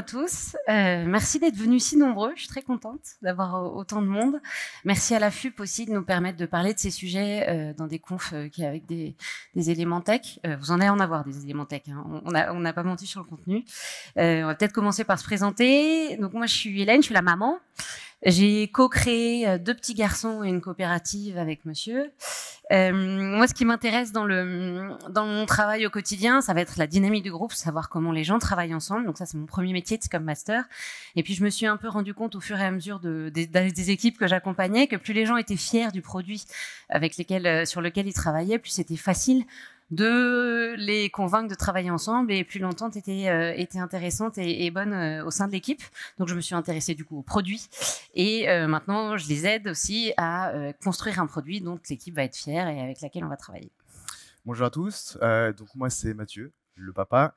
À tous. Euh, merci d'être venus si nombreux. Je suis très contente d'avoir autant de monde. Merci à la FUP aussi de nous permettre de parler de ces sujets euh, dans des confs euh, qui avec des, éléments tech. Euh, vous en allez en avoir des éléments tech. Hein. On n'a on pas menti sur le contenu. Euh, on va peut-être commencer par se présenter. Donc moi, je suis Hélène, je suis la maman. J'ai co-créé euh, deux petits garçons et une coopérative avec monsieur. Euh, moi, ce qui m'intéresse dans, dans mon travail au quotidien, ça va être la dynamique du groupe, savoir comment les gens travaillent ensemble. Donc ça, c'est mon premier métier de Scrum Master. Et puis, je me suis un peu rendu compte au fur et à mesure de, des, des équipes que j'accompagnais que plus les gens étaient fiers du produit avec lesquels, euh, sur lequel ils travaillaient, plus c'était facile de les convaincre de travailler ensemble et plus longtemps était, euh, était intéressante et, bonne euh, au sein de l'équipe. Donc je me suis intéressée du coup aux produits et euh, maintenant je les aide aussi à euh, construire un produit dont l'équipe va être fière et avec laquelle on va travailler. Bonjour à tous, donc moi c'est Mathieu, le papa,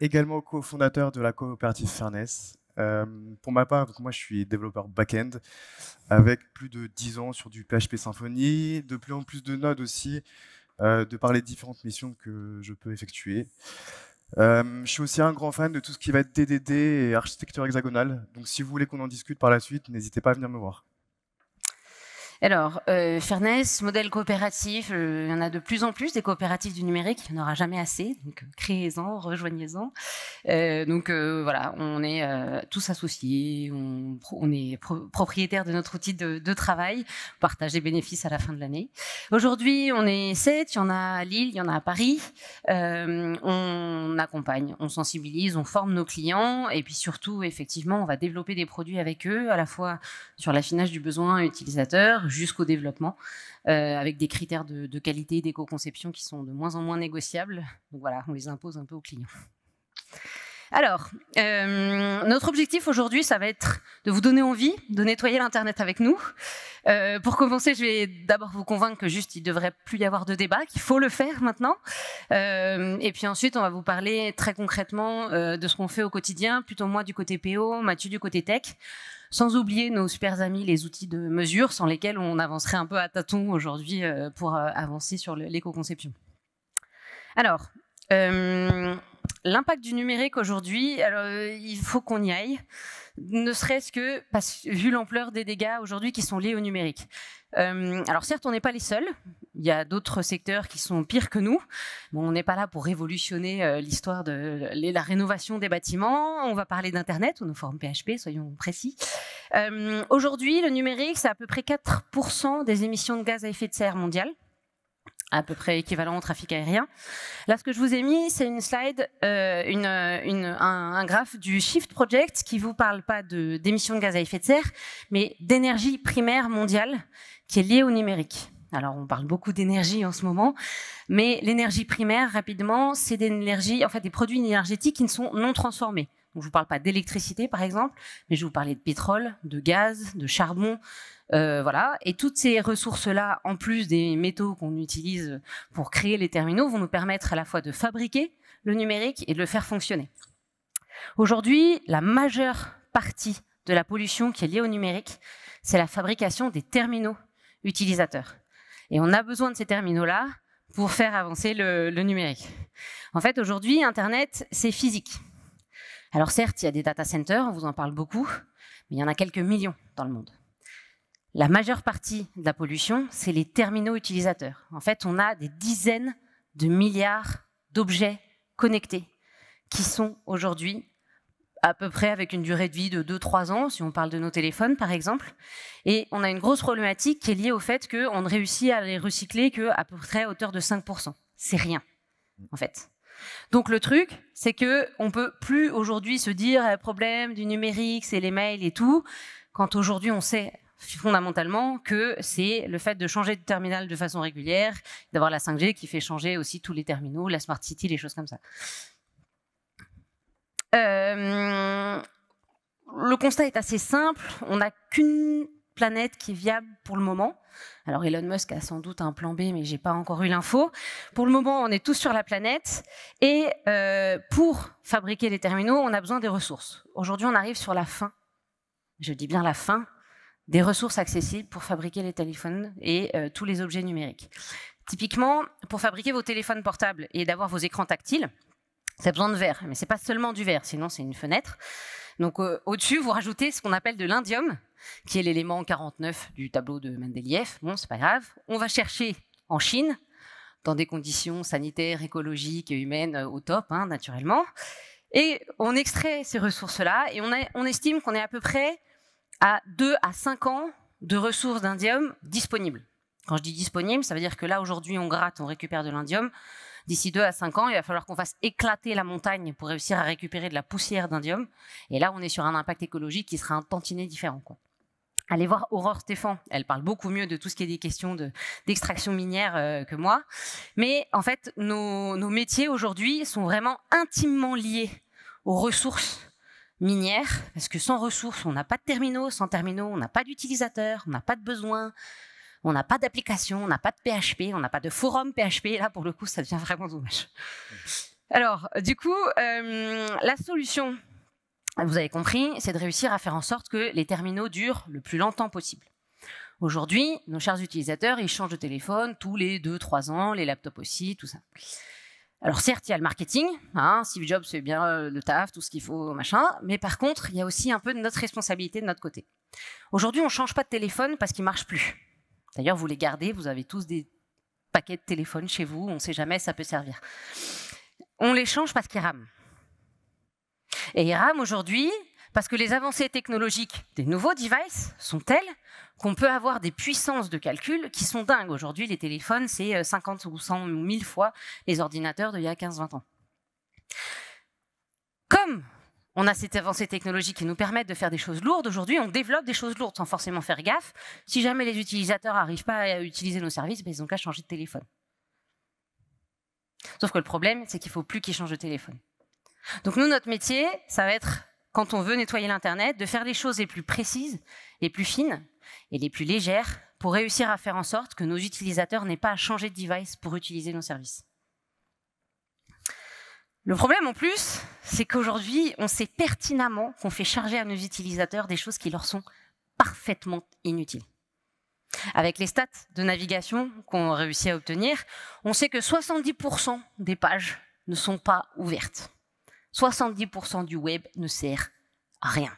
également cofondateur de la coopérative Fairness. pour ma part, donc moi je suis développeur back-end avec plus de 10 ans sur du PHP Symfony, de plus en plus de nodes aussi, de par les différentes missions que je peux effectuer. Euh, je suis aussi un grand fan de tout ce qui va être DDD et architecture hexagonale. Donc si vous voulez qu'on en discute par la suite, n'hésitez pas à venir me voir. Alors, euh, Fairness, modèle coopératif, euh, il y en a de plus en plus des coopératives du numérique, il n'y en aura jamais assez, donc euh, créez-en, rejoignez-en. Euh, donc voilà, on est tous associés, on, est pro propriétaire de notre outil de, travail, partage les bénéfices à la fin de l'année. Aujourd'hui, on est sept, il y en a à Lille, il y en a à Paris. on accompagne, on sensibilise, on forme nos clients, et puis surtout, effectivement, on va développer des produits avec eux, à la fois sur l'affinage du besoin utilisateur, jusqu'au développement, euh, avec des critères de, qualité d'éco-conception qui sont de moins en moins négociables. Donc voilà, on les impose un peu aux clients. Alors, euh, notre objectif aujourd'hui, ça va être de vous donner envie de nettoyer l'Internet avec nous. Euh, pour commencer, je vais d'abord vous convaincre que juste, il devrait plus y avoir de débat, qu'il faut le faire maintenant. Et puis ensuite, on va vous parler très concrètement de ce qu'on fait au quotidien, plutôt moi du côté PO, Mathieu du côté tech sans oublier nos super amis, les outils de mesure, sans lesquels on avancerait un peu à tâtons aujourd'hui euh, pour euh, avancer sur l'éco-conception. Alors, euh, l'impact du numérique aujourd'hui, il faut qu'on y aille, ne serait-ce que vu l'ampleur des dégâts aujourd'hui qui sont liés au numérique. Alors certes, on n'est pas les seuls. Il y a d'autres secteurs qui sont pires que nous. On n'est pas là pour révolutionner euh, l'histoire de la rénovation des bâtiments. On va parler d'Internet ou nos formes PHP, soyons précis. Euh, Aujourd'hui, le numérique, c'est à peu près 4% des émissions de gaz à effet de serre mondiales à peu près équivalent au trafic aérien. Là, ce que je vous ai mis, c'est une slide, euh, un, graphe du Shift Project qui vous parle pas d'émissions de gaz à effet de serre, mais d'énergie primaire mondiale qui est liée au numérique. Alors, on parle beaucoup d'énergie en ce moment, mais l'énergie primaire, rapidement, c'est en fait, des produits énergétiques qui ne sont non transformés. Donc, je vous parle pas d'électricité, par exemple, mais je vous parlais de pétrole, de gaz, de charbon, euh, voilà. Et toutes ces ressources-là, en plus des métaux qu'on utilise pour créer les terminaux, vont nous permettre à la fois de fabriquer le numérique et de le faire fonctionner. Aujourd'hui, la majeure partie de la pollution qui est liée au numérique, c'est la fabrication des terminaux utilisateurs. Et on a besoin de ces terminaux-là pour faire avancer le, numérique. En fait, aujourd'hui, Internet, c'est physique. Alors certes, il y a des data centers, on vous en parle beaucoup, mais il y en a quelques millions dans le monde. La majeure partie de la pollution, c'est les terminaux utilisateurs. En fait, on a des dizaines de milliards d'objets connectés qui sont aujourd'hui à peu près avec une durée de vie de 2-3 ans, si on parle de nos téléphones par exemple. Et on a une grosse problématique qui est liée au fait qu'on ne réussit à les recycler qu'à peu près à hauteur de 5%. C'est rien, en fait. Donc le truc, c'est que on peut plus aujourd'hui se dire le problème du numérique, c'est les mails et tout, quand aujourd'hui on sait fondamentalement que c'est le fait de changer de terminal de façon régulière, d'avoir la 5G qui fait changer aussi tous les terminaux, la Smart City, les choses comme ça. Euh, le constat est assez simple, on n'a qu'une planète qui est viable pour le moment. Alors Elon Musk a sans doute un plan B, mais j'ai pas encore eu l'info. Pour le moment, on est tous sur la planète, et euh, pour fabriquer les terminaux, on a besoin des ressources. Aujourd'hui, on arrive sur la fin. Je dis bien la fin des ressources accessibles pour fabriquer les téléphones et euh, tous les objets numériques. Typiquement, pour fabriquer vos téléphones portables et d'avoir vos écrans tactiles, Ça a besoin de verre, mais c'est pas seulement du verre, sinon c'est une fenêtre. Donc euh, au-dessus, vous rajoutez ce qu'on appelle de l'indium, qui est l'élément 49 du tableau de Mendeleïev. Bon, c'est pas grave. On va chercher en Chine, dans des conditions sanitaires, écologiques et humaines euh, au top, hein, naturellement. Et on extrait ces ressources-là et on, estime qu'on est à peu près à 2 à 5 ans de ressources d'indium disponibles. Quand je dis disponible, ça veut dire que là, aujourd'hui, on gratte, on récupère de l'indium. D'ici 2 à 5 ans, il va falloir qu'on fasse éclater la montagne pour réussir à récupérer de la poussière d'indium. Et là, on est sur un impact écologique qui sera un tantinet différent. Allez voir Aurore Stéphane, elle parle beaucoup mieux de tout ce qui est des questions d'extraction minière euh, que moi. Mais en fait, nos, nos métiers aujourd'hui sont vraiment intimement liés aux ressources minières, parce que sans ressources, on n'a pas de terminaux, sans terminaux, on n'a pas d'utilisateurs, on n'a pas de besoins, on n'a pas d'application, on n'a pas de PHP, on n'a pas de forum PHP. Là, pour le coup, ça devient vraiment dommage. Alors, du coup, euh, la solution, vous avez compris, c'est de réussir à faire en sorte que les terminaux durent le plus longtemps possible. Aujourd'hui, nos chers utilisateurs, ils changent de téléphone tous les 2-3 ans, les laptops aussi, tout ça. Alors certes, il y a le marketing, hein, Steve Jobs fait bien euh, le taf, tout ce qu'il faut, machin, mais par contre, il y a aussi un peu de notre responsabilité de notre côté. Aujourd'hui, on ne change pas de téléphone parce qu'il marche plus. D'ailleurs, vous les gardez, vous avez tous des paquets de téléphone chez vous, on ne sait jamais, ça peut servir. On les change parce qu'ils rament. Et ils rament aujourd'hui parce que les avancées technologiques des nouveaux devices sont telles qu'on peut avoir des puissances de calcul qui sont dingues. Aujourd'hui, les téléphones, c'est 50 ou 100 ou 1000 fois les ordinateurs d'il y a 15-20 ans. Comme on a cette avancée technologique qui nous permettent de faire des choses lourdes. Aujourd'hui, on développe des choses lourdes sans forcément faire gaffe. Si jamais les utilisateurs n'arrivent pas à utiliser nos services, ben, ils ont qu'à changer de téléphone. Sauf que le problème, c'est qu'il ne faut plus qu'ils changent de téléphone. Donc nous, notre métier, ça va être, quand on veut nettoyer l'Internet, de faire les choses les plus précises, les plus fines et les plus légères pour réussir à faire en sorte que nos utilisateurs n'aient pas à changer de device pour utiliser nos services. Le problème en plus, c'est qu'aujourd'hui, on sait pertinemment qu'on fait charger à nos utilisateurs des choses qui leur sont parfaitement inutiles. Avec les stats de navigation qu'on réussit à obtenir, on sait que 70% des pages ne sont pas ouvertes. 70% du web ne sert à rien.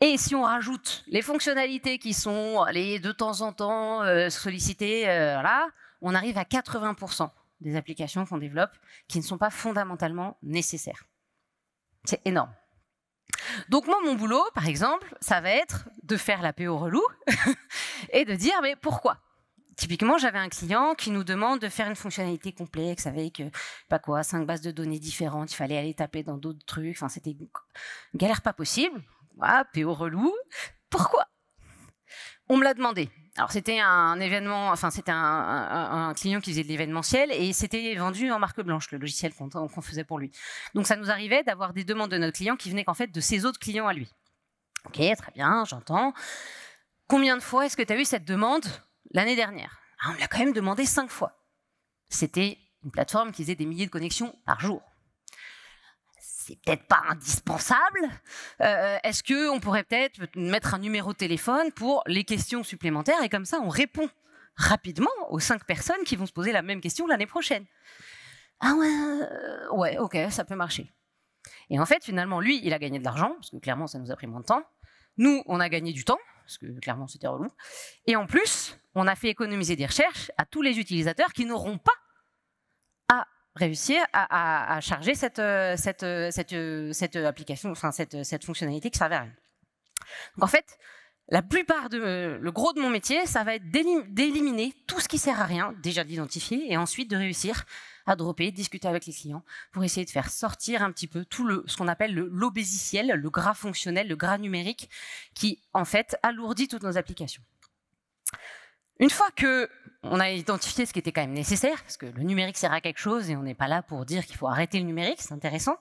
Et si on rajoute les fonctionnalités qui sont de temps en temps euh, sollicitées, euh, on arrive à 80% des applications qu'on développe qui ne sont pas fondamentalement nécessaires. C'est énorme. Donc moi, mon boulot, par exemple, ça va être de faire la PO relou et de dire, mais pourquoi? Typiquement, j'avais un client qui nous demande de faire une fonctionnalité complexe avec, euh, pas quoi, cinq bases de données différentes, il fallait aller taper dans d'autres trucs, enfin, c'était une galère pas possible. Voilà, PO relou. Pourquoi? On me l'a demandé. Alors c'était un événement, enfin c'était un, client qui faisait de l'événementiel et c'était vendu en marque blanche le logiciel qu'on faisait pour lui. Donc ça nous arrivait d'avoir des demandes de notre client qui venaient qu'en fait de ses autres clients à lui. Ok, très bien, j'entends. Combien de fois est-ce que tu as eu cette demande l'année dernière? Ah, On l'a quand même demandé cinq fois. C'était une plateforme qui faisait des milliers de connexions par jour c'est peut-être pas indispensable. Euh, est-ce que on pourrait peut-être mettre un numéro de téléphone pour les questions supplémentaires et comme ça on répond rapidement aux cinq personnes qui vont se poser la même question l'année prochaine. Ah ouais, euh, ouais, ok, ça peut marcher. Et en fait, finalement, lui, il a gagné de l'argent parce que clairement, ça nous a pris moins de temps. Nous, on a gagné du temps parce que clairement, c'était relou. Et en plus, on a fait économiser des recherches à tous les utilisateurs qui n'auront pas réussir à, charger cette, euh, cette, euh, cette, euh, cette, application, enfin cette, cette fonctionnalité qui servait à rien. Donc en fait, la plupart de le gros de mon métier, ça va être d'éliminer tout ce qui sert à rien, déjà d'identifier, et ensuite de réussir à dropper, discuter avec les clients pour essayer de faire sortir un petit peu tout le ce qu'on appelle l'obésiciel, le gras fonctionnel, le gras numérique, qui en fait alourdit toutes nos applications. Une fois que on a identifié ce qui était quand même nécessaire, parce que le numérique sert à quelque chose et on n'est pas là pour dire qu'il faut arrêter le numérique, c'est intéressant.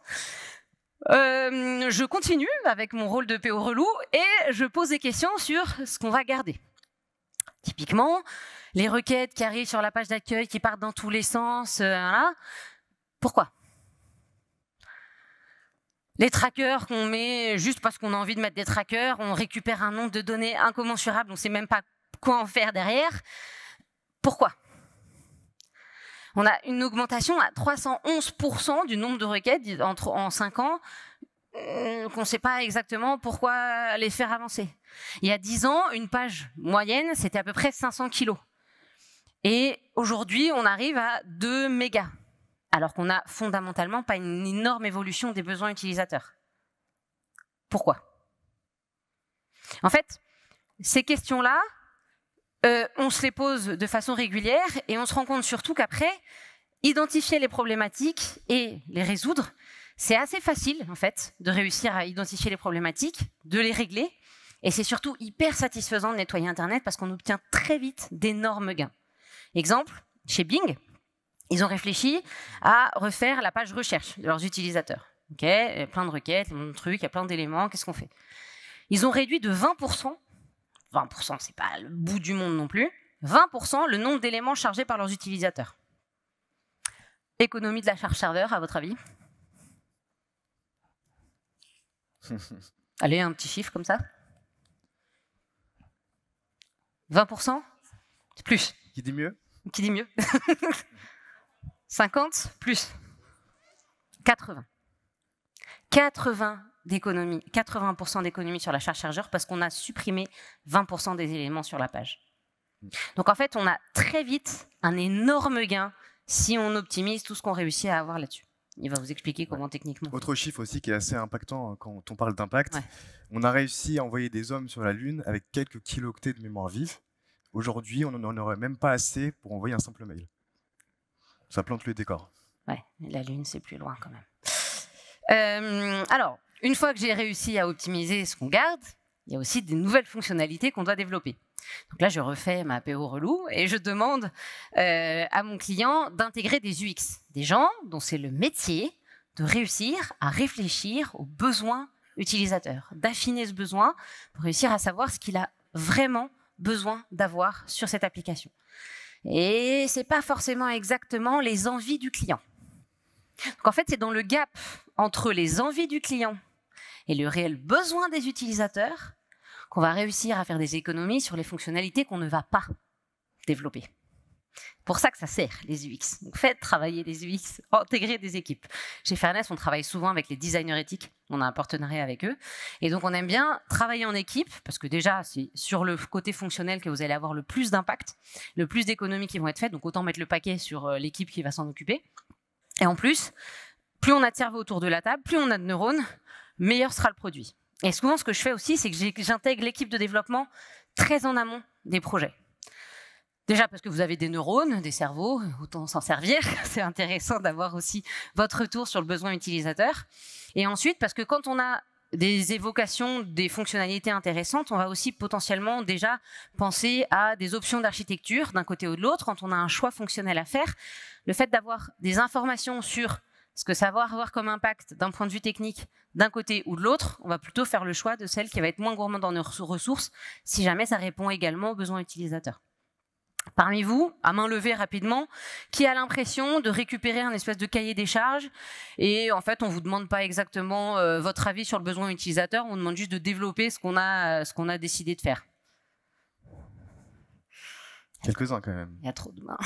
Euh, je continue avec mon rôle de PO relou et je pose des questions sur ce qu'on va garder. Typiquement, les requêtes qui arrivent sur la page d'accueil, qui partent dans tous les sens, euh, pourquoi? Les trackers qu'on met juste parce qu'on a envie de mettre des trackers, on récupère un nombre de données incommensurable, on ne sait même pas quoi en faire derrière. Pourquoi? On a une augmentation à 311% du nombre de requêtes en 5 ans euh, qu'on ne sait pas exactement pourquoi les faire avancer. Il y a 10 ans, une page moyenne, c'était à peu près 500 kilos. Et aujourd'hui, on arrive à 2 mégas, alors qu'on n'a fondamentalement pas une énorme évolution des besoins utilisateurs. Pourquoi? En fait, ces questions-là, euh, on se les pose de façon régulière et on se rend compte surtout qu'après, identifier les problématiques et les résoudre, c'est assez facile en fait de réussir à identifier les problématiques, de les régler, et c'est surtout hyper satisfaisant de nettoyer Internet parce qu'on obtient très vite d'énormes gains. Exemple, chez Bing, ils ont réfléchi à refaire la page recherche de leurs utilisateurs. Ok, plein de requêtes, plein de trucs, il y a plein d'éléments. Qu'est-ce qu'on fait? Ils ont réduit de 20%. 20%, c'est pas le bout du monde non plus. 20% le nombre d'éléments chargés par leurs utilisateurs. Économie de la charge serveur, à votre avis? Allez, un petit chiffre comme ça 20% C'est plus. Qui dit mieux? Qui dit mieux? 50 plus 80. 80 d'économie, 80% d'économie sur la charge chargeur parce qu'on a supprimé 20% des éléments sur la page. Donc en fait, on a très vite un énorme gain si on optimise tout ce qu'on réussit à avoir là-dessus. Il va vous expliquer comment techniquement. Autre chiffre aussi qui est assez impactant hein, quand on parle d'impact, on a réussi à envoyer des hommes sur la Lune avec quelques kilooctets de mémoire vive. Aujourd'hui, on n'en aurait même pas assez pour envoyer un simple mail. Ça plante le décor. Ouais, la Lune, c'est plus loin quand même. Euh, alors, une fois que j'ai réussi à optimiser ce qu'on garde, il y a aussi des nouvelles fonctionnalités qu'on doit développer. Donc là, je refais ma PO relou et je demande euh, à mon client d'intégrer des UX, des gens dont c'est le métier de réussir à réfléchir aux besoins utilisateurs, d'affiner ce besoin pour réussir à savoir ce qu'il a vraiment besoin d'avoir sur cette application. Et c'est pas forcément exactement les envies du client. Donc en fait, c'est dans le gap entre les envies du client et le réel besoin des utilisateurs qu'on va réussir à faire des économies sur les fonctionnalités qu'on ne va pas développer. Pour ça que ça sert, les UX. Donc faites travailler les UX, intégrer des équipes. Chez Fairness, on travaille souvent avec les designers éthiques. On a un partenariat avec eux. Et donc on aime bien travailler en équipe, parce que déjà, c'est sur le côté fonctionnel que vous allez avoir le plus d'impact, le plus d'économies qui vont être faites. Donc autant mettre le paquet sur euh, l'équipe qui va s'en occuper. Et en plus, plus on a de cerveau autour de la table, plus on a de neurones, meilleur sera le produit. Et souvent, ce que je fais aussi, c'est que j'intègre l'équipe de développement très en amont des projets. Déjà parce que vous avez des neurones, des cerveaux, autant s'en servir. C'est intéressant d'avoir aussi votre retour sur le besoin utilisateur. Et ensuite parce que quand on a des évocations, des fonctionnalités intéressantes, on va aussi potentiellement déjà penser à des options d'architecture d'un côté ou de l'autre. Quand on a un choix fonctionnel à faire, le fait d'avoir des informations sur ce que ça va avoir comme impact d'un point de vue technique d'un côté ou de l'autre, on va plutôt faire le choix de celle qui va être moins gourmande en ressources si jamais ça répond également aux besoins utilisateurs. Parmi vous, à main levée rapidement, qui a l'impression de récupérer un espèce de cahier des charges et en fait on vous demande pas exactement euh, votre avis sur le besoin utilisateur, on demande juste de développer ce qu'on a décidé de faire. Quelques-uns quand même. Il y a trop de mains.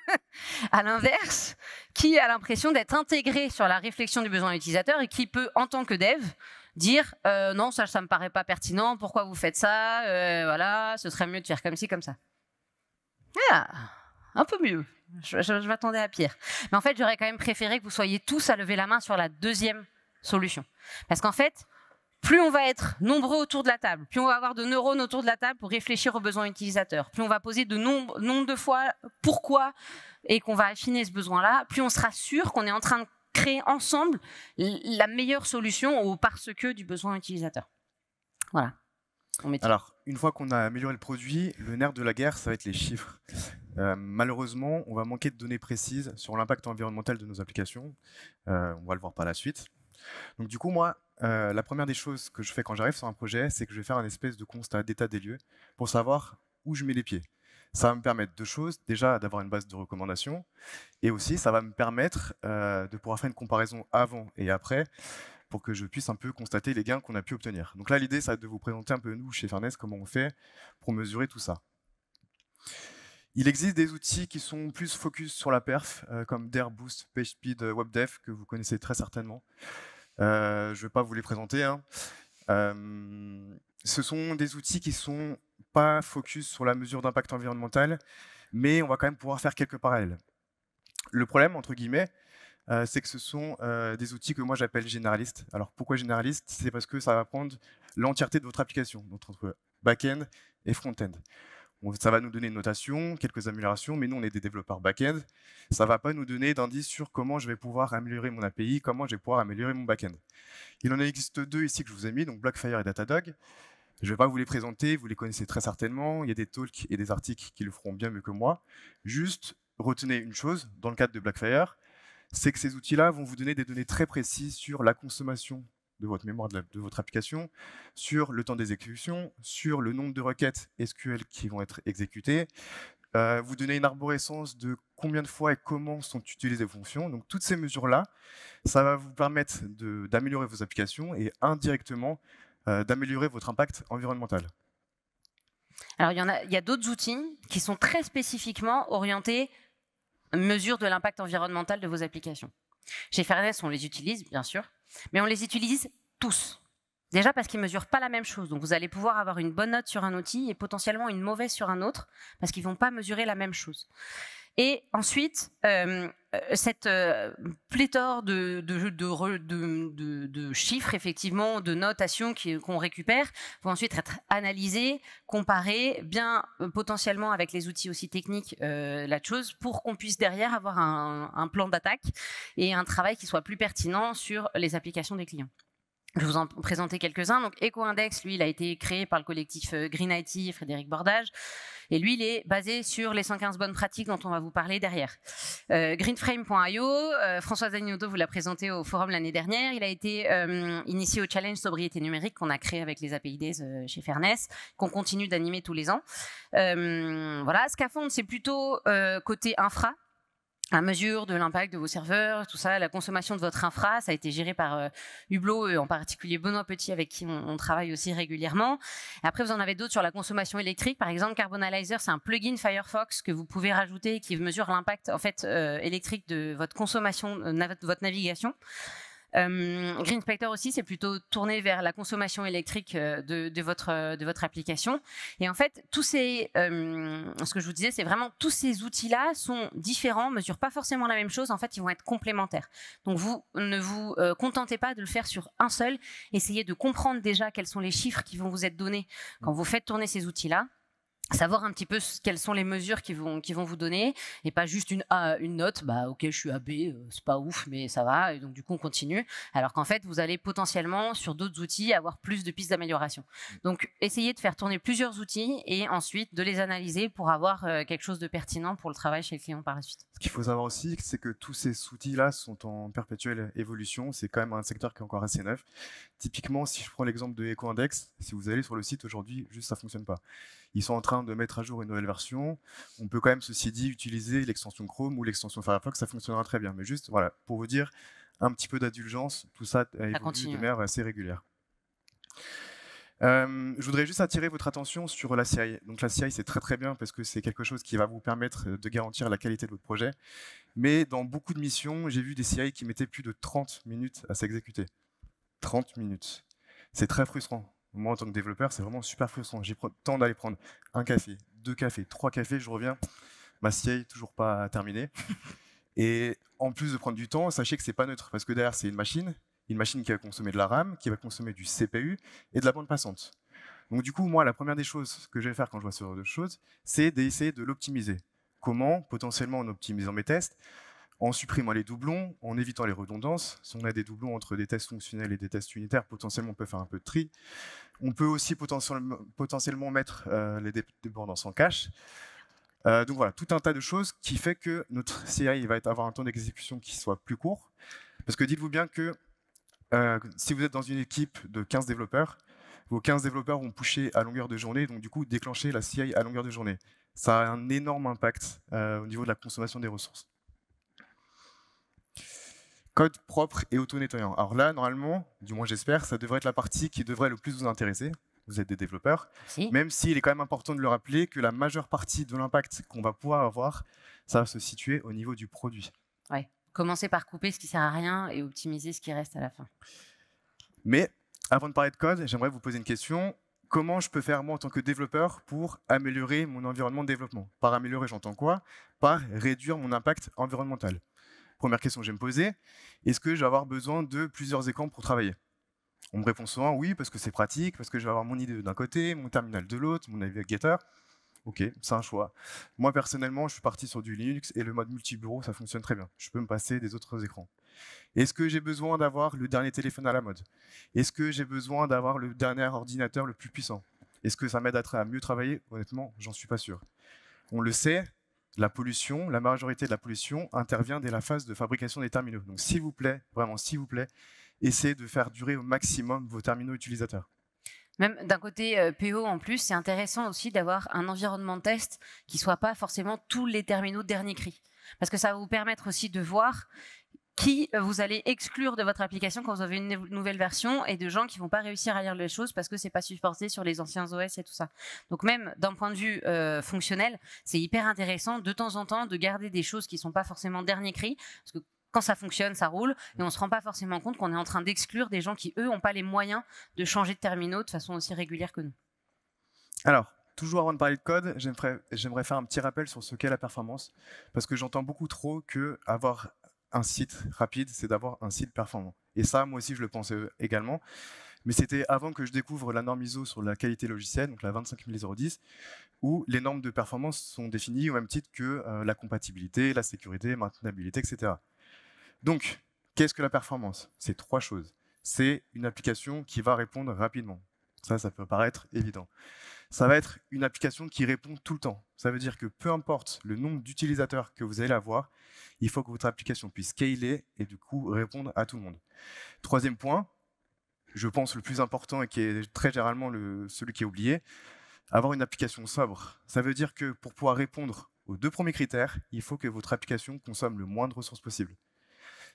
à l'inverse, qui a l'impression d'être intégré sur la réflexion du besoin utilisateur et qui peut, en tant que dev, dire euh, non, ça, ça me paraît pas pertinent, pourquoi vous faites ça, euh, voilà, ce serait mieux de faire comme ci, comme ça. Ah, un peu mieux. Je, m'attendais à pire. Mais en fait, j'aurais quand même préféré que vous soyez tous à lever la main sur la deuxième solution. Parce qu'en fait, plus on va être nombreux autour de la table, plus on va avoir de neurones autour de la table pour réfléchir aux besoins utilisateurs, plus on va poser de nombre, nombre de fois pourquoi et qu'on va affiner ce besoin-là, plus on sera sûr qu'on est en train de créer ensemble la meilleure solution au parce que du besoin utilisateur. Voilà. Alors, une fois qu'on a amélioré le produit, le nerf de la guerre, ça va être les chiffres. Euh, malheureusement, on va manquer de données précises sur l'impact environnemental de nos applications. Euh, on va le voir par la suite. Donc du coup, moi, euh, la première des choses que je fais quand j'arrive sur un projet, c'est que je vais faire un espèce de constat d'état des lieux pour savoir où je mets les pieds. Ça va me permettre deux choses. Déjà, d'avoir une base de recommandations. Et aussi, ça va me permettre de pouvoir faire une comparaison avant et après pour que je puisse un peu constater les gains qu'on a pu obtenir. Donc là, l'idée, ça va être de vous présenter un peu nous, chez Fairness, comment on fait pour mesurer tout ça. Il existe des outils qui sont plus focus sur la perf, euh, comme Boost, PageSpeed, euh, WebDev, que vous connaissez très certainement. Euh, je ne vais pas vous les présenter. Hein. ce sont des outils qui sont pas focus sur la mesure d'impact environnemental, mais on va quand même pouvoir faire quelques parallèles. Le problème, entre guillemets, c'est que ce sont des outils que moi j'appelle généralistes. Alors pourquoi généralistes? C'est parce que ça va prendre l'entièreté de votre application, donc entre back-end et front-end ça va nous donner une notation, quelques améliorations, mais nous, on est des développeurs back-end. Ça ne va pas nous donner d'indices sur comment je vais pouvoir améliorer mon API, comment je vais pouvoir améliorer mon back-end. Il en existe deux ici que je vous ai mis, donc Blackfire et Datadog. Je ne vais pas vous les présenter, vous les connaissez très certainement. Il y a des talks et des articles qui le feront bien mieux que moi. Juste, retenez une chose, dans le cadre de Blackfire, c'est que ces outils-là vont vous donner des données très précises sur la consommation de votre mémoire de, votre application, sur le temps d'exécution, sur le nombre de requêtes SQL qui vont être exécutées. Euh, vous donnez une arborescence de combien de fois et comment sont utilisées vos fonctions. Donc toutes ces mesures-là, ça va vous permettre d'améliorer vos applications et indirectement euh, d'améliorer votre impact environnemental. Alors il y, a, il y a d'autres outils qui sont très spécifiquement orientés mesure de l'impact environnemental de vos applications. Chez Fairness, on les utilise, bien sûr, mais on les utilise tous. Déjà parce qu'ils ne mesurent pas la même chose. Donc vous allez pouvoir avoir une bonne note sur un outil et potentiellement une mauvaise sur un autre parce qu'ils ne vont pas mesurer la même chose. Et ensuite, euh, cette euh, pléthore de, de, chiffres, effectivement, de notations qu'on récupère, vont ensuite être analysées, comparées, bien potentiellement avec les outils aussi techniques, la chose, pour qu'on puisse derrière avoir un plan d'attaque et un travail qui soit plus pertinent sur les applications des clients. Je vous en présenter quelques-uns. Donc, EcoIndex, lui, il a été créé par le collectif Green IT, Frédéric Bordage. Et lui, il est basé sur les 115 bonnes pratiques dont on va vous parler derrière. Euh, greenframe.io, euh, François Zagnotto vous l'a présenté au forum l'année dernière. Il a été euh, initié au challenge sobriété numérique qu'on a créé avec les API Days euh, chez Fairness, qu'on continue d'animer tous les ans. voilà, Scaffold, c'est plutôt côté infra, à mesure de l'impact de vos serveurs, tout ça, la consommation de votre infra, ça a été géré par euh, Hublot, et en particulier Benoît Petit, avec qui on, travaille aussi régulièrement. après, vous en avez d'autres sur la consommation électrique. Par exemple, Carbonalizer, c'est un plugin Firefox que vous pouvez rajouter qui mesure l'impact en fait euh, électrique de votre consommation, euh, de votre navigation. Euh, Green Spectre aussi, c'est plutôt tourné vers la consommation électrique euh, de, votre, euh, de votre application. Et en fait, tous ces, ce que je vous disais, c'est vraiment tous ces outils-là sont différents, mesurent pas forcément la même chose. En fait, ils vont être complémentaires. Donc, vous ne vous contentez pas de le faire sur un seul. Essayez de comprendre déjà quels sont les chiffres qui vont vous être donnés quand vous faites tourner ces outils-là savoir un petit peu quelles sont les mesures qui vont, qui vont vous donner et pas juste une, une note, bah ok je suis AB, euh, c'est pas ouf mais ça va et donc du coup on continue alors qu'en fait vous allez potentiellement sur d'autres outils avoir plus de pistes d'amélioration. Donc essayez de faire tourner plusieurs outils et ensuite de les analyser pour avoir euh, quelque chose de pertinent pour le travail chez le client par la suite. Ce qu'il faut savoir aussi c'est que tous ces outils-là sont en perpétuelle évolution, c'est quand même un secteur qui est encore assez neuf. Typiquement si je prends l'exemple de EcoIndex, si vous allez sur le site aujourd'hui juste ça fonctionne pas. Ils sont en train de mettre à jour une nouvelle version. On peut quand même, ceci dit, utiliser l'extension Chrome ou l'extension Firefox, ça fonctionnera très bien. Mais juste, voilà, pour vous dire, un petit peu d'indulgence, tout ça évolue de manière assez régulière. Euh, je voudrais juste attirer votre attention sur la CI. Donc la CI, c'est très très bien parce que c'est quelque chose qui va vous permettre de garantir la qualité de votre projet. Mais dans beaucoup de missions, j'ai vu des CI qui mettaient plus de 30 minutes à s'exécuter. 30 minutes. C'est très frustrant. Moi, en tant que développeur, c'est vraiment super frustrant. J'ai le temps d'aller prendre un café, deux cafés, trois cafés, je reviens, ma CI toujours pas terminée. Et en plus de prendre du temps, sachez que c'est pas neutre, parce que derrière, c'est une machine, une machine qui va consommer de la RAM, qui va consommer du CPU et de la bande passante. Donc du coup, moi, la première des choses que je vais faire quand je vois ce genre de choses, c'est d'essayer de l'optimiser. Comment Potentiellement en optimisant mes tests, en supprimant les doublons, en évitant les redondances. Si on a des doublons entre des tests fonctionnels et des tests unitaires, potentiellement on peut faire un peu de tri. On peut aussi potentiellement, mettre euh, les dépendances en cache. Euh, donc voilà, tout un tas de choses qui fait que notre CI va avoir un temps d'exécution qui soit plus court. Parce que dites-vous bien que euh, si vous êtes dans une équipe de 15 développeurs, vos 15 développeurs vont pusher à longueur de journée, donc du coup déclencher la CI à longueur de journée. Ça a un énorme impact au niveau de la consommation des ressources code propre et auto-nettoyant. Alors là, normalement, du moins j'espère, ça devrait être la partie qui devrait le plus vous intéresser, vous êtes des développeurs, Si. même s'il est quand même important de le rappeler que la majeure partie de l'impact qu'on va pouvoir avoir, ça va se situer au niveau du produit. Commencer par couper ce qui sert à rien et optimiser ce qui reste à la fin. Mais avant de parler de code, j'aimerais vous poser une question. Comment je peux faire, moi, en tant que développeur, pour améliorer mon environnement de développement? Par améliorer, j'entends quoi? Par réduire mon impact environnemental. Première question que je vais me poser, est-ce que je vais avoir besoin de plusieurs écrans pour travailler? On me répond souvent oui, parce que c'est pratique, parce que je vais avoir mon idée d'un côté, mon terminal de l'autre, mon navigateur. Ok, c'est un choix. Moi, personnellement, je suis parti sur du Linux et le mode multi-bureau, ça fonctionne très bien. Je peux me passer des autres écrans. Est-ce que j'ai besoin d'avoir le dernier téléphone à la mode? Est-ce que j'ai besoin d'avoir le dernier ordinateur le plus puissant? Est-ce que ça m'aide à, mieux travailler? Honnêtement, j'en suis pas sûr. On le sait, la pollution, la majorité de la pollution intervient dès la phase de fabrication des terminaux. Donc s'il vous plaît, vraiment s'il vous plaît, essayez de faire durer au maximum vos terminaux utilisateurs. Même d'un côté euh, PO en plus, c'est intéressant aussi d'avoir un environnement de test qui soit pas forcément tous les terminaux de dernier cri. Parce que ça va vous permettre aussi de voir qui vous allez exclure de votre application quand vous avez une nouvelle version et de gens qui vont pas réussir à lire les choses parce que c'est pas supporté sur les anciens OS et tout ça. Donc même d'un point de vue euh, fonctionnel, c'est hyper intéressant de temps en temps de garder des choses qui sont pas forcément dernier cri parce que quand ça fonctionne, ça roule, et on se rend pas forcément compte qu'on est en train d'exclure des gens qui, eux, n'ont pas les moyens de changer de terminaux de façon aussi régulière que nous. Alors, toujours avant de parler de code, j'aimerais faire un petit rappel sur ce qu'est la performance, parce que j'entends beaucoup trop que avoir un site rapide, c'est d'avoir un site performant. Et ça, moi aussi, je le pensais également. Mais c'était avant que je découvre la norme ISO sur la qualité logicielle, donc la 25010, où les normes de performance sont définies au même titre que euh, la compatibilité, la sécurité, maintenabilité, etc. Donc, qu'est-ce que la performance? C'est trois choses. C'est une application qui va répondre rapidement. Ça, ça peut paraître évident. Ça va être une application qui répond tout le temps. Ça veut dire que peu importe le nombre d'utilisateurs que vous allez avoir, il faut que votre application puisse scaler et du coup répondre à tout le monde. Troisième point, je pense le plus important et qui est très généralement le, celui qui est oublié, avoir une application sobre. Ça veut dire que pour pouvoir répondre aux deux premiers critères, il faut que votre application consomme le moins de ressources possible.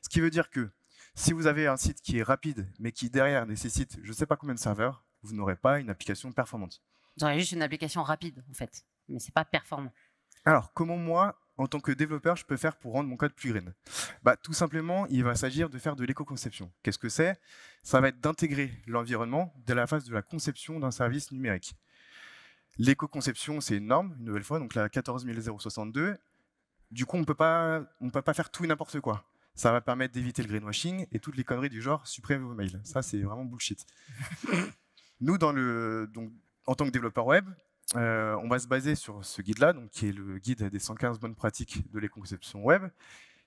Ce qui veut dire que si vous avez un site qui est rapide, mais qui derrière nécessite je ne sais pas combien de serveurs, vous n'aurez pas une application performante. Aurez juste une application rapide, en fait, mais ce n'est pas performant. Alors, comment moi, en tant que développeur, je peux faire pour rendre mon code plus green? Bah, Tout simplement, il va s'agir de faire de l'éco-conception. Qu'est-ce que c'est? Ça va être d'intégrer l'environnement dès la phase de la conception d'un service numérique. L'éco-conception, c'est une norme, une nouvelle fois, donc la 14062. Du coup, on ne peut pas faire tout et n'importe quoi ça va permettre d'éviter le greenwashing et toutes les conneries du genre supprimez vos mails. Ça, c'est vraiment bullshit. Nous, dans le, donc, en tant que développeur web, euh, on va se baser sur ce guide-là, qui est le guide des 115 bonnes pratiques de l'éco-conception web,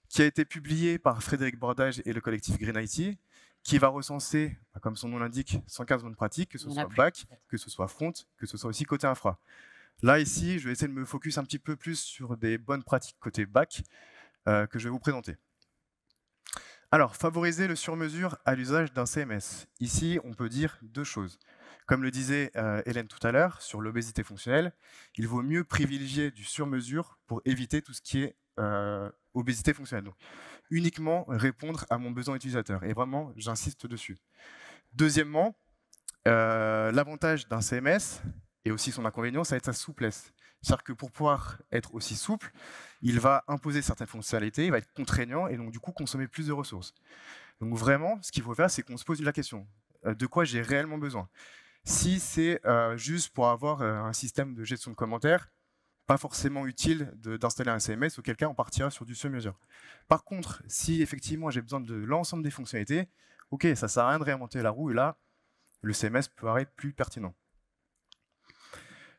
qui a été publié par Frédéric Bordage et le collectif Green IT, qui va recenser, bah, comme son nom l'indique, 115 bonnes pratiques, que ce soit back, que ce soit front, que ce soit aussi côté infra. Là, ici, je vais essayer de me focus un petit peu plus sur des bonnes pratiques côté back euh, que je vais vous présenter. Alors, favoriser le sur-mesure à l'usage d'un CMS. Ici, on peut dire deux choses. Comme le disait euh, Hélène tout à l'heure sur l'obésité fonctionnelle, il vaut mieux privilégier du sur-mesure pour éviter tout ce qui est euh, obésité fonctionnelle. Donc, uniquement répondre à mon besoin utilisateur. Et vraiment, j'insiste dessus. Deuxièmement, euh, l'avantage d'un CMS et aussi son inconvénient, ça va être sa souplesse. C'est-à-dire que pour pouvoir être aussi souple, il va imposer certaines fonctionnalités, il va être contraignant et donc du coup consommer plus de ressources. Donc vraiment, ce qu'il faut faire, c'est qu'on se pose la question de quoi j'ai réellement besoin? Si c'est euh, juste pour avoir euh, un système de gestion de commentaires, pas forcément utile d'installer un CMS, auquel cas on partira sur du sur-mesure. Par contre, si effectivement j'ai besoin de l'ensemble des fonctionnalités, ok, ça sert à rien de réinventer la roue et là, le CMS peut être plus pertinent.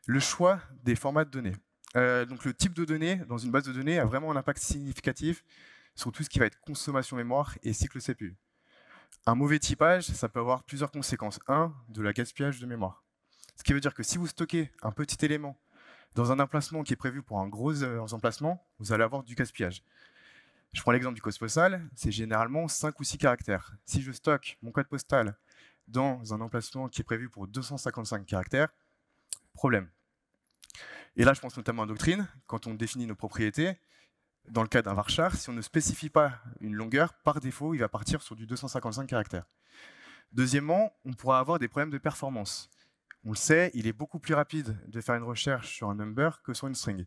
Le choix des formats de données. Euh, donc le type de données dans une base de données a vraiment un impact significatif sur tout ce qui va être consommation mémoire et cycle CPU. Un mauvais typage, ça peut avoir plusieurs conséquences. Un, de la gaspillage de mémoire. Ce qui veut dire que si vous stockez un petit élément dans un emplacement qui est prévu pour un gros euh, emplacement, vous allez avoir du gaspillage. Je prends l'exemple du code postal, c'est généralement 5 ou 6 caractères. Si je stocke mon code postal dans un emplacement qui est prévu pour 255 caractères, problème. Et là, je pense notamment à doctrine, quand on définit nos propriétés, dans le cas d'un varchar, si on ne spécifie pas une longueur, par défaut, il va partir sur du 255 caractères. Deuxièmement, on pourra avoir des problèmes de performance. on le sait, il est beaucoup plus rapide de faire une recherche sur un number que sur une string.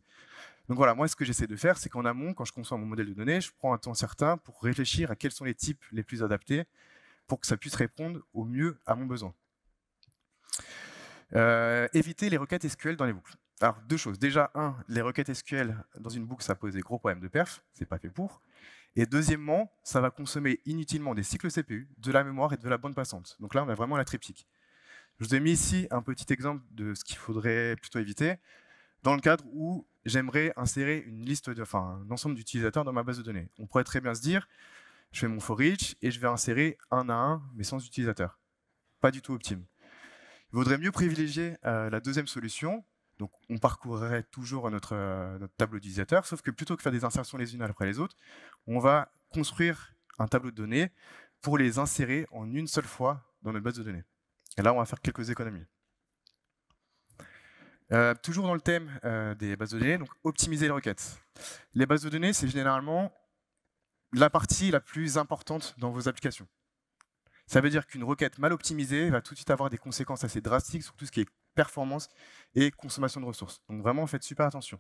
Donc voilà, moi ce que j'essaie de faire, c'est qu'en amont, quand je conçois mon modèle de données, je prends un temps certain pour réfléchir à quels sont les types les plus adaptés pour que ça puisse répondre au mieux à mon besoin. Euh, éviter les requêtes SQL dans les boucles. Alors deux choses. Déjà, un, les requêtes SQL dans une boucle, ça pose des gros problèmes de perf, c'est pas fait pour. Et deuxièmement, ça va consommer inutilement des cycles CPU, de la mémoire et de la bande passante. Donc là, on a vraiment la triptyque. Je vous ai mis ici un petit exemple de ce qu'il faudrait plutôt éviter dans le cadre où j'aimerais insérer une liste, de, enfin, un ensemble d'utilisateurs dans ma base de données. On pourrait très bien se dire, je fais mon for each et je vais insérer un à un, mais sans utilisateur. Pas du tout optime. Il vaudrait mieux privilégier euh, la deuxième solution. Donc, on parcourrait toujours notre, euh, tableau d'utilisateurs, sauf que plutôt que faire des insertions les unes après les autres, on va construire un tableau de données pour les insérer en une seule fois dans notre base de données. Et là, on va faire quelques économies. Euh, toujours dans le thème des bases de données, donc optimiser les requêtes. Les bases de données, c'est généralement la partie la plus importante dans vos applications. Ça veut dire qu'une requête mal optimisée va tout de suite avoir des conséquences assez drastiques sur tout ce qui est performance et consommation de ressources. Donc vraiment, faites super attention.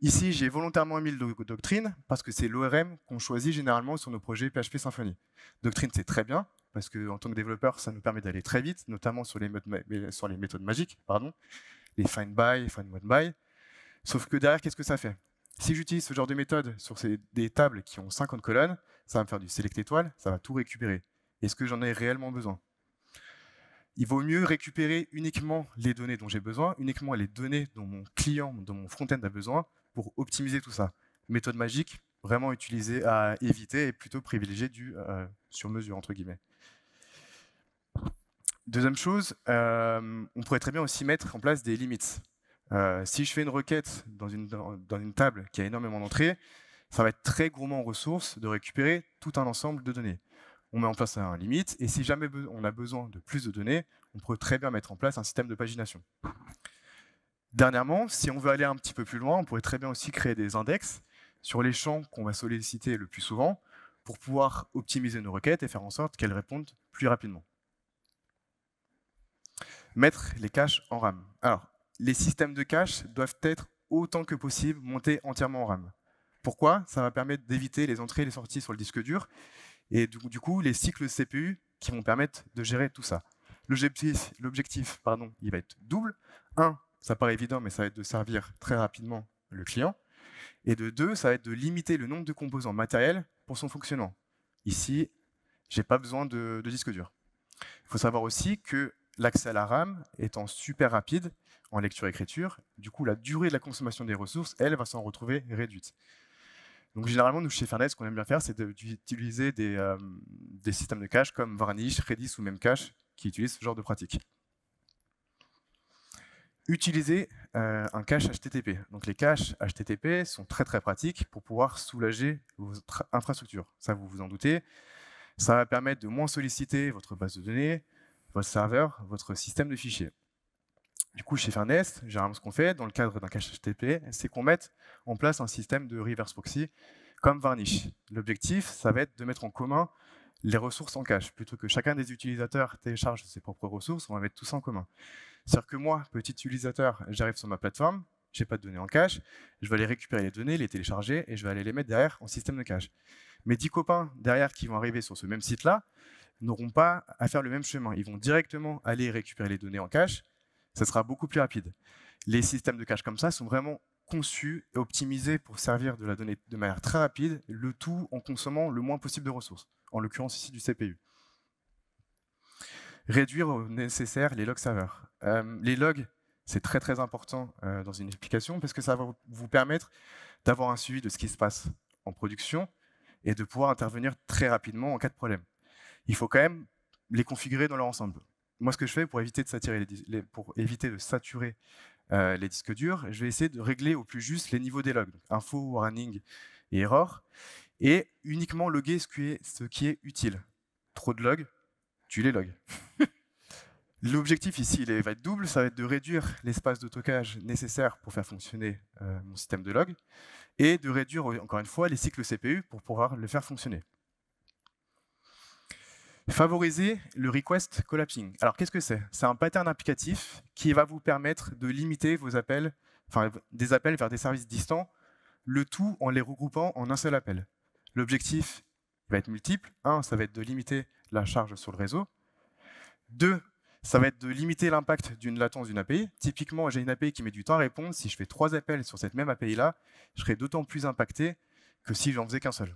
Ici, j'ai volontairement mis le Doctrine parce que c'est l'ORM qu'on choisit généralement sur nos projets PHP Symfony. Doctrine, c'est très bien parce qu'en tant que développeur, ça nous permet d'aller très vite, notamment sur les, sur les méthodes magiques, pardon, les find by, find one by. Sauf que derrière, qu'est-ce que ça fait? Si j'utilise ce genre de méthode sur des tables qui ont 50 colonnes, ça va me faire du select étoile, ça va tout récupérer. Est-ce que j'en ai réellement besoin? Il vaut mieux récupérer uniquement les données dont j'ai besoin, uniquement les données dont mon client, dont mon front-end a besoin pour optimiser tout ça. Méthode magique, vraiment utilisée à éviter et plutôt privilégier du euh, sur-mesure, entre guillemets. Deuxième chose, euh, on pourrait très bien aussi mettre en place des limites. Euh, si je fais une requête dans une, dans une table qui a énormément d'entrées, ça va être très gourmand en ressources de récupérer tout un ensemble de données on met en place un limite, et si jamais on a besoin de plus de données, on peut très bien mettre en place un système de pagination. Dernièrement, si on veut aller un petit peu plus loin, on pourrait très bien aussi créer des index sur les champs qu'on va solliciter le plus souvent pour pouvoir optimiser nos requêtes et faire en sorte qu'elles répondent plus rapidement. Mettre les caches en RAM. Alors, les systèmes de cache doivent être autant que possible montés entièrement en RAM. Pourquoi? Ça va permettre d'éviter les entrées et les sorties sur le disque dur et du, coup, les cycles CPU qui vont permettre de gérer tout ça. L'objectif, pardon, il va être double. Un, ça paraît évident, mais ça va être de servir très rapidement le client. Et de deux, ça va être de limiter le nombre de composants matériels pour son fonctionnement. Ici, j'ai pas besoin de, de disque dur. Il faut savoir aussi que l'accès à la RAM étant super rapide en lecture-écriture, du coup, la durée de la consommation des ressources, elle, va s'en retrouver réduite. Donc généralement, nous chez Fairnet, ce qu'on aime bien faire, c'est d'utiliser euh, des, systèmes de cache comme Varnish, Redis ou même Cache qui utilisent ce genre de pratique. Utiliser euh, un cache HTTP. Donc les caches HTTP sont très très pratiques pour pouvoir soulager votre infrastructure. Ça, vous vous en doutez. Ça va permettre de moins solliciter votre base de données, votre serveur, votre système de fichiers. Du coup, chez Fairnest, généralement ce qu'on fait dans le cadre d'un cache HTTP, c'est qu'on mette en place un système de reverse proxy comme Varnish. L'objectif, ça va être de mettre en commun les ressources en cache. Plutôt que chacun des utilisateurs télécharge ses propres ressources, on va mettre tout ça en commun. C'est-à-dire que moi, petit utilisateur, j'arrive sur ma plateforme, je n'ai pas de données en cache, je vais aller récupérer les données, les télécharger et je vais aller les mettre derrière en système de cache. Mes dix copains derrière qui vont arriver sur ce même site-là n'auront pas à faire le même chemin. Ils vont directement aller récupérer les données en cache ça sera beaucoup plus rapide. Les systèmes de cache comme ça sont vraiment conçus et optimisés pour servir de la donnée de manière très rapide, le tout en consommant le moins possible de ressources, en l'occurrence ici du CPU. Réduire au nécessaire les logs serveurs. Euh, les logs, c'est très très important euh, dans une application parce que ça va vous permettre d'avoir un suivi de ce qui se passe en production et de pouvoir intervenir très rapidement en cas de problème. Il faut quand même les configurer dans leur ensemble moi, ce que je fais pour éviter de saturer les, pour éviter de saturer euh, les disques durs, je vais essayer de régler au plus juste les niveaux des logs, info, warning et error, et uniquement loguer ce qui est, utile. Trop de logs, tu les logs. L'objectif ici, il va être double, ça va être de réduire l'espace de stockage nécessaire pour faire fonctionner euh, mon système de log, et de réduire, encore une fois, les cycles CPU pour pouvoir le faire fonctionner. Favoriser le request collapsing. Alors qu'est-ce que c'est? C'est un pattern applicatif qui va vous permettre de limiter vos appels, enfin des appels vers des services distants, le tout en les regroupant en un seul appel. L'objectif va être multiple. Un, ça va être de limiter la charge sur le réseau. Deux, ça va être de limiter l'impact d'une latence d'une API. Typiquement, j'ai une API qui met du temps à répondre. Si je fais trois appels sur cette même API-là, je serai d'autant plus impacté que si j'en faisais qu'un seul.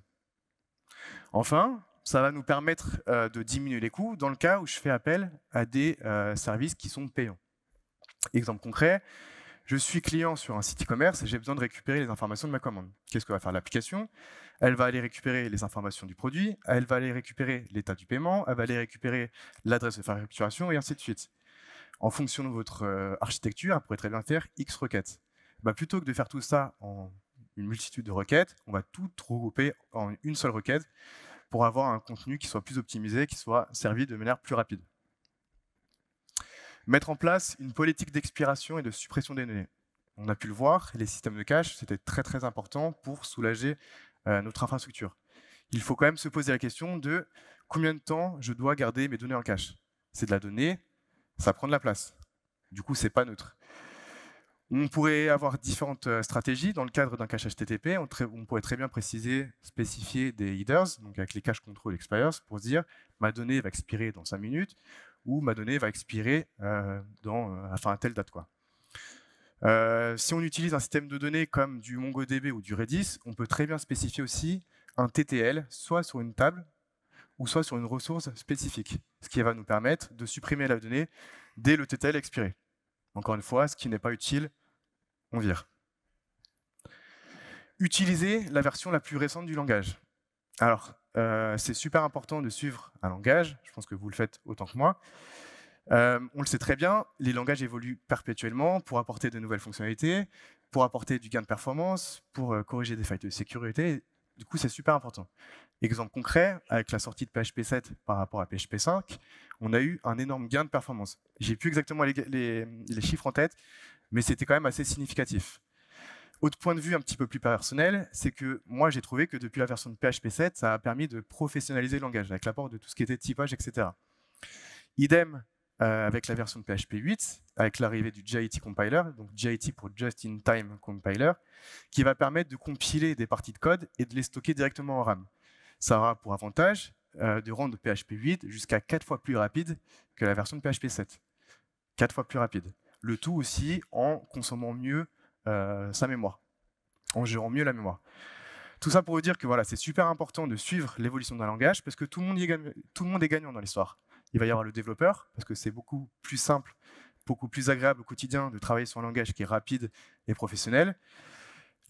Enfin, ça va nous permettre euh, de diminuer les coûts dans le cas où je fais appel à des euh, services qui sont payants. Exemple concret, je suis client sur un site e-commerce et j'ai besoin de récupérer les informations de ma commande. Qu'est-ce que va faire l'application? Elle va aller récupérer les informations du produit, elle va aller récupérer l'état du paiement, elle va aller récupérer l'adresse de facturation et ainsi de suite. En fonction de votre euh, architecture, elle pourrait très bien faire X requêtes. Bah, plutôt que de faire tout ça en une multitude de requêtes, on va tout regrouper en une seule requête pour avoir un contenu qui soit plus optimisé, qui soit servi de manière plus rapide. Mettre en place une politique d'expiration et de suppression des données. On a pu le voir, les systèmes de cache, c'était très très important pour soulager euh, notre infrastructure. Il faut quand même se poser la question de combien de temps je dois garder mes données en cache. C'est de la donnée, ça prend de la place. Du coup, c'est pas neutre. On pourrait avoir différentes euh, stratégies. Dans le cadre d'un cache HTTP, on, pourrait très bien préciser, spécifier des headers, donc avec les cache control expires, pour dire ma donnée va expirer dans 5 minutes ou ma donnée va expirer euh, dans, euh, à telle date. Si on utilise un système de données comme du MongoDB ou du Redis, on peut très bien spécifier aussi un TTL, soit sur une table ou soit sur une ressource spécifique, ce qui va nous permettre de supprimer la donnée dès le TTL expiré. Encore une fois, ce qui n'est pas utile, on vire. Utiliser la version la plus récente du langage. Alors, euh, c'est super important de suivre un langage, je pense que vous le faites autant que moi. Euh, on le sait très bien, les langages évoluent perpétuellement pour apporter de nouvelles fonctionnalités, pour apporter du gain de performance, pour euh, corriger des failles de sécurité. Du coup, c'est super important. Exemple concret, avec la sortie de PHP 7 par rapport à PHP 5, on a eu un énorme gain de performance. J'ai plus exactement les, chiffres en tête, mais c'était quand même assez significatif. Autre point de vue un petit peu plus personnel, c'est que moi j'ai trouvé que depuis la version de PHP 7, ça a permis de professionnaliser le langage avec l'apport de tout ce qui était typage, etc. Idem euh, avec la version de PHP 8, avec l'arrivée du JIT compiler, donc JIT pour Just in Time Compiler, qui va permettre de compiler des parties de code et de les stocker directement en RAM. Ça aura pour avantage euh, de rendre PHP 8 jusqu'à 4 fois plus rapide que la version de PHP 7. 4 fois plus rapide. Le tout aussi en consommant mieux euh, sa mémoire, en gérant mieux la mémoire. Tout ça pour vous dire que voilà, c'est super important de suivre l'évolution d'un langage parce que tout le, monde tout le monde est gagnant dans l'histoire. Il va y avoir le développeur parce que c'est beaucoup plus simple, beaucoup plus agréable au quotidien de travailler sur un langage qui est rapide et professionnel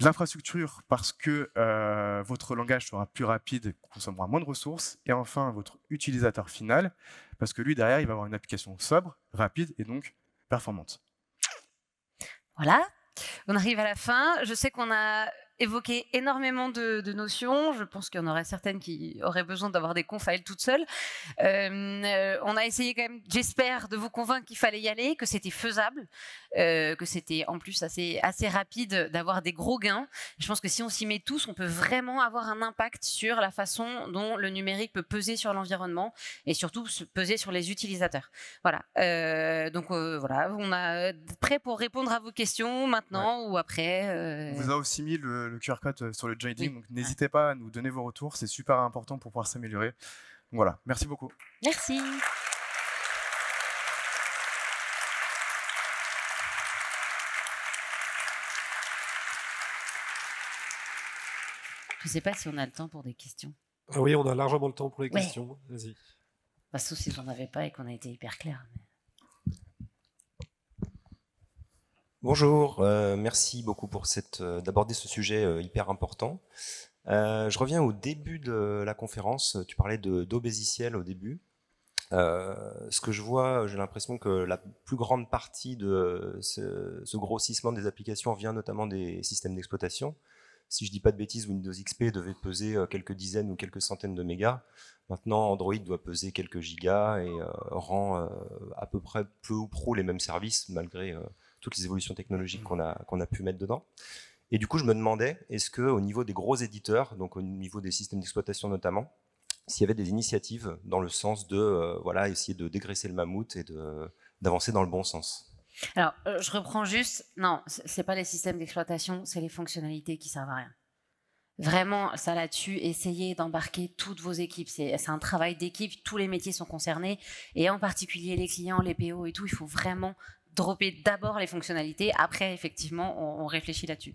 l'infrastructure parce que euh, votre langage sera plus rapide, consommera moins de ressources, et enfin votre utilisateur final, parce que lui derrière, il va avoir une application sobre, rapide et donc performante. Voilà, on arrive à la fin. Je sais qu'on a évoqué énormément de, notions. Je pense qu'il y en aurait certaines qui auraient besoin d'avoir des confs à elles toutes seules. Euh, on a essayé quand même, j'espère, de vous convaincre qu'il fallait y aller, que c'était faisable, euh, que c'était en plus assez, assez rapide d'avoir des gros gains. Je pense que si on s'y met tous, on peut vraiment avoir un impact sur la façon dont le numérique peut peser sur l'environnement et surtout peser sur les utilisateurs. Voilà. Euh, donc voilà, on a prêt pour répondre à vos questions maintenant ou après. On vous a aussi mis le le QR code euh, sur le joining. Donc n'hésitez pas à nous donner vos retours, c'est super important pour pouvoir s'améliorer. Voilà, merci beaucoup. Merci. Je ne sais pas si on a le temps pour des questions. Ah oui, on a largement le temps pour les questions. Vas-y. Bah, sauf si j'en avais pas et qu'on a été hyper clair. Bonjour, euh, merci beaucoup euh, d'aborder ce sujet euh, hyper important. je reviens au début de la conférence. Tu parlais d'obésiciel au début. ce que je vois, j'ai l'impression que la plus grande partie de ce, grossissement des applications vient notamment des systèmes d'exploitation. Si je dis pas de bêtises, Windows XP devait peser quelques dizaines ou quelques centaines de mégas. Maintenant, Android doit peser quelques gigas et rend à peu près peu ou prou les mêmes services malgré toutes les évolutions technologiques qu'on a, qu'on a pu mettre dedans. Et du coup, je me demandais, est-ce que au niveau des gros éditeurs, donc au niveau des systèmes d'exploitation notamment, s'il y avait des initiatives dans le sens de voilà essayer de dégraisser le mammouth et d'avancer dans le bon sens? Alors, je reprends juste. Non, c'est pas les systèmes d'exploitation, c'est les fonctionnalités qui servent à rien. Vraiment, ça là-dessus, essayez d'embarquer toutes vos équipes. C'est un travail d'équipe, tous les métiers sont concernés, et en particulier les clients, les PO et tout, il faut vraiment dropper d'abord les fonctionnalités, après effectivement on, réfléchit là-dessus.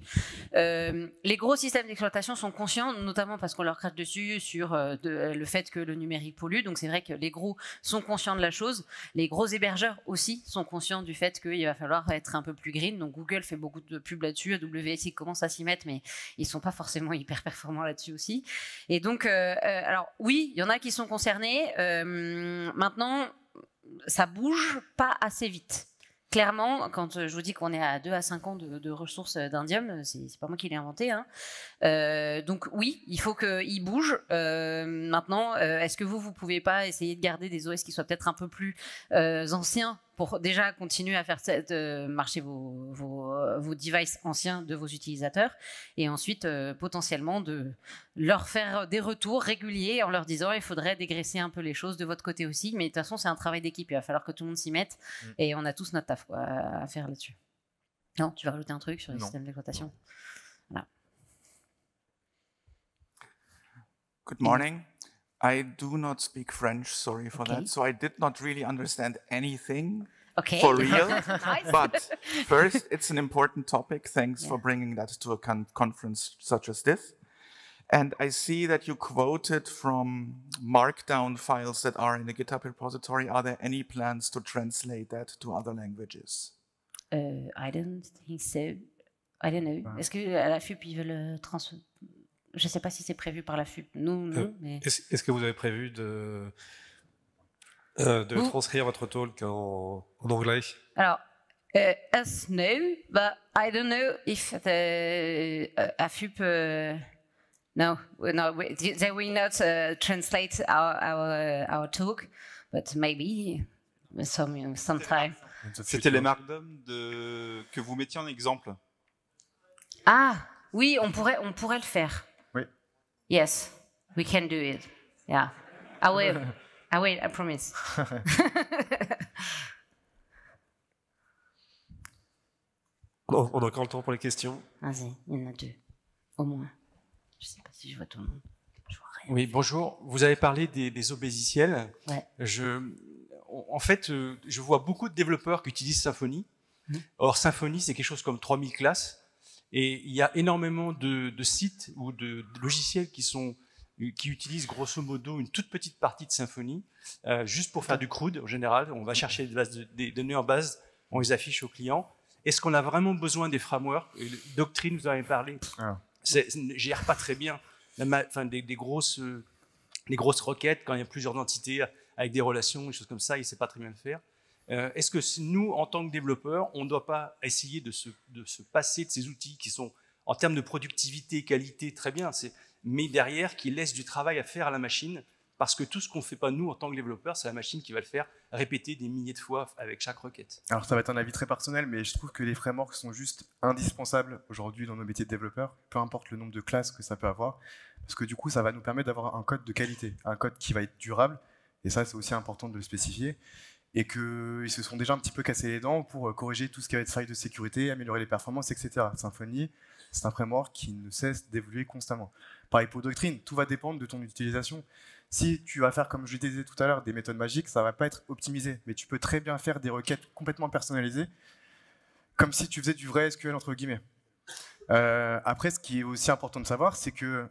Euh, les gros systèmes d'exploitation sont conscients, notamment parce qu'on leur crache dessus sur euh, le fait que le numérique pollue, donc c'est vrai que les gros sont conscients de la chose, les gros hébergeurs aussi sont conscients du fait qu'il va falloir être un peu plus green, donc Google fait beaucoup de pubs là-dessus, AWS commence à s'y mettre, mais ils sont pas forcément hyper performants là-dessus aussi. Et donc, euh, alors oui, il y en a qui sont concernés, maintenant ça bouge pas assez vite clairement, quand euh, je vous dis qu'on est à 2 à 5 ans de, ressources d'indium, euh, c'est pas moi qui l'ai inventé. Hein. Euh, donc oui, il faut qu'il bouge. maintenant, est-ce que vous, vous pouvez pas essayer de garder des OS qui soient peut-être un peu plus anciens pour déjà continuer à faire euh, marcher vos, vos, euh, vos, devices anciens de vos utilisateurs et ensuite euh, potentiellement de leur faire des retours réguliers en leur disant il faudrait dégraisser un peu les choses de votre côté aussi. Mais de toute façon, c'est un travail d'équipe. Il va falloir que tout le monde s'y mette mm. et on a tous notre taf à faire là-dessus. Non, tu vas rajouter un truc sur les systèmes d'exploitation? Voilà. Good morning. I do not speak French, sorry for okay. that. So I did not really understand anything okay. for real. nice. But first, it's an important topic. Thanks yeah. for bringing that to a con conference such as this. And I see that you quoted from markdown files that are in the GitHub repository. Are there any plans to translate that to other languages? Uh, I don't think so. I don't know. Est-ce que à la FUP ils veulent trans Je ne sais pas si c'est prévu par la FUP. Nous, non. Euh, mais... Est-ce que vous avez prévu de, euh, de transcrire votre talk en, en anglais? Alors, uh, us no, but I don't know if the uh, FUP. Uh, no, no, they will not uh, translate our our, our talk, but maybe some sometime. C'était les markdown de que vous mettiez en exemple. Ah, oui, on pourrait on pourrait le faire. Yes, we can do it. Yeah, I will. I will. I promise. on a encore le temps pour les questions. Vas-y, il y en a deux, au moins. Je ne sais pas si je vois tout le monde. Oui, bonjour. Vous avez parlé des, des obésiciels. Ouais. Je, en fait, euh, je vois beaucoup de développeurs qui utilisent Symfony. Mmh. Or, Symfony, c'est quelque chose comme 3000 classes. Et il y a énormément de, sites ou de, logiciels qui sont qui utilisent grosso modo une toute petite partie de Symfony, euh, juste pour faire du crude en général. On va chercher des, données en base, on les affiche aux clients. Est-ce qu'on a vraiment besoin des frameworks? Doctrine, vous en avez parlé. Ah. gère pas très bien. enfin, des, grosses, des grosses requêtes quand il y a plusieurs entités avec des relations, des choses comme ça, il sait pas très bien le faire. Euh, est-ce que nous, en tant que développeurs, on ne doit pas essayer de se, de se, passer de ces outils qui sont, en termes de productivité, qualité, très bien, mais derrière, qui laissent du travail à faire à la machine, parce que tout ce qu'on ne fait pas nous en tant que développeurs, c'est la machine qui va le faire répéter des milliers de fois avec chaque requête. Alors ça va être un avis très personnel, mais je trouve que les frameworks sont juste indispensables aujourd'hui dans nos métiers de développeurs, peu importe le nombre de classes que ça peut avoir, parce que du coup ça va nous permettre d'avoir un code de qualité, un code qui va être durable, et ça c'est aussi important de le spécifier et qu'ils se sont déjà un petit peu cassés les dents pour euh, corriger tout ce qui va être faille de sécurité, améliorer les performances, etc. Symfony, c'est un framework qui ne cesse d'évoluer constamment. Pareil pour Doctrine, tout va dépendre de ton utilisation. Si tu vas faire, comme je disais tout à l'heure, des méthodes magiques, ça ne va pas être optimisé, mais tu peux très bien faire des requêtes complètement personnalisées, comme si tu faisais du vrai SQL, entre guillemets. Euh, après, ce qui est aussi important de savoir, c'est que,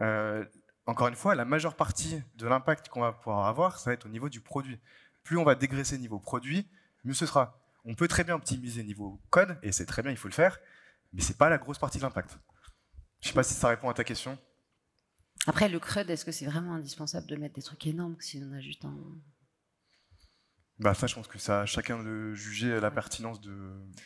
euh, encore une fois, la majeure partie de l'impact qu'on va pouvoir avoir, ça va être au niveau du produit plus on va dégraisser niveau produit, mieux ce sera. On peut très bien optimiser niveau code, et c'est très bien, il faut le faire, mais c'est pas la grosse partie de l'impact. Je sais pas si ça répond à ta question. Après, le CRUD, est-ce que c'est vraiment indispensable de mettre des trucs énormes si on a juste un... Bah ça, je pense que ça, chacun de juger la pertinence de.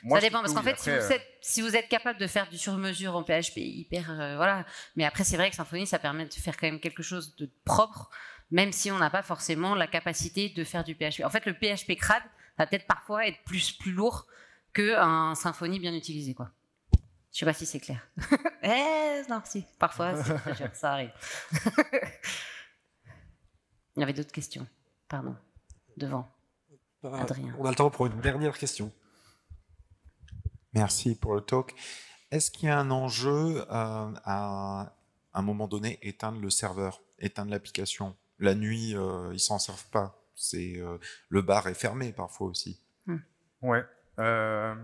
Moi, ça dépend parce qu'en fait, si, vous euh, êtes, si, vous êtes, capable de faire du sur-mesure en PHP hyper, euh, voilà. Mais après, c'est vrai que Symfony, ça permet de faire quand même quelque chose de propre même si on n'a pas forcément la capacité de faire du PHP. En fait, le PHP crade va peut-être parfois être plus, plus lourd qu'un Symfony bien utilisé. Quoi. Je sais pas si c'est clair. eh, non, si, parfois, ça arrive. Il y avait d'autres questions? Pardon. Devant. Bah, Adrien. On a le temps pour une dernière question. Merci pour le talk. Est-ce qu'il y a un enjeu euh, à un moment donné éteindre le serveur, éteindre l'application? La nuit, euh, ils s'en servent pas. C'est euh, le bar est fermé parfois aussi. Ouais. Euh,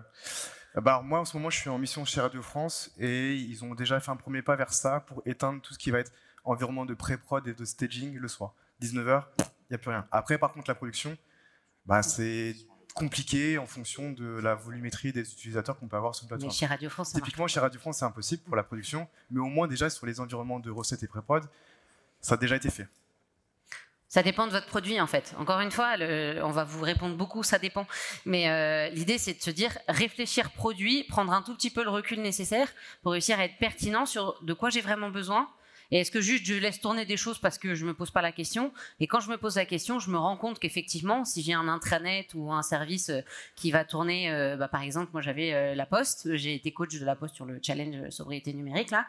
bah moi, en ce moment, je suis en mission chez Radio France et ils ont déjà fait un premier pas vers ça pour éteindre tout ce qui va être environnement de pré-prod et de staging le soir. 19h, il n'y a plus rien. Après, par contre, la production, bah, c'est compliqué en fonction de la volumétrie des utilisateurs qu'on peut avoir sur Mais plateforme. chez Radio France. Typiquement, chez Radio France, c'est impossible pour la production, mais au moins déjà sur les environnements de recettes et pré-prod, ça a déjà été fait. Ça dépend de votre produit en fait. Encore une fois, on va vous répondre beaucoup, ça dépend. Mais euh, l'idée c'est de se dire réfléchir produit, prendre un tout petit peu le recul nécessaire pour réussir à être pertinent sur de quoi j'ai vraiment besoin. Et est-ce que juste je laisse tourner des choses parce que je me pose pas la question? Et quand je me pose la question, je me rends compte qu'effectivement, si j'ai un intranet ou un service euh, qui va tourner, euh, bah, par exemple, moi j'avais euh, la Poste, j'ai été coach de la Poste sur le challenge sobriété numérique là,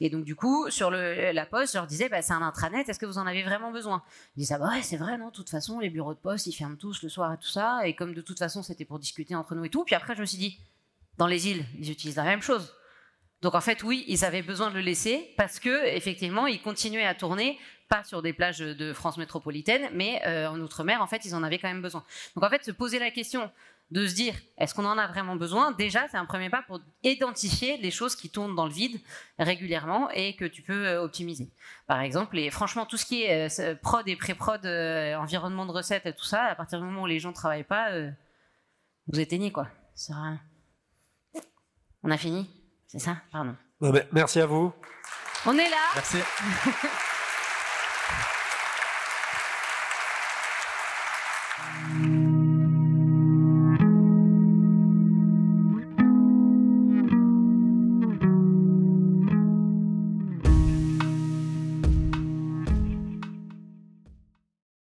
et donc du coup sur la Poste, je leur disais, bah, c'est un intranet, est-ce que vous en avez vraiment besoin? Ils disaient, ah ouais, c'est vrai, non, de toute façon, les bureaux de poste, ils ferment tous le soir et tout ça. Et comme de toute façon, c'était pour discuter entre nous et tout. Puis après, je me suis dit, dans les îles, ils utilisent la même chose. Donc en fait, oui, ils avaient besoin de le laisser parce que effectivement, ils continuaient à tourner, pas sur des plages de France métropolitaine, mais euh, en outre-mer, en fait, ils en avaient quand même besoin. Donc en fait, se poser la question de se dire, est-ce qu'on en a vraiment besoin? Déjà, c'est un premier pas pour identifier les choses qui tournent dans le vide régulièrement et que tu peux euh, optimiser. Par exemple, et franchement, tout ce qui est euh, prod et pré-prod, environnement de recettes et tout ça, à partir du moment où les gens ne travaillent pas, vous éteignez quoi. Ça rien. On a fini? C'est ça Pardon. Merci à vous. On est là Merci.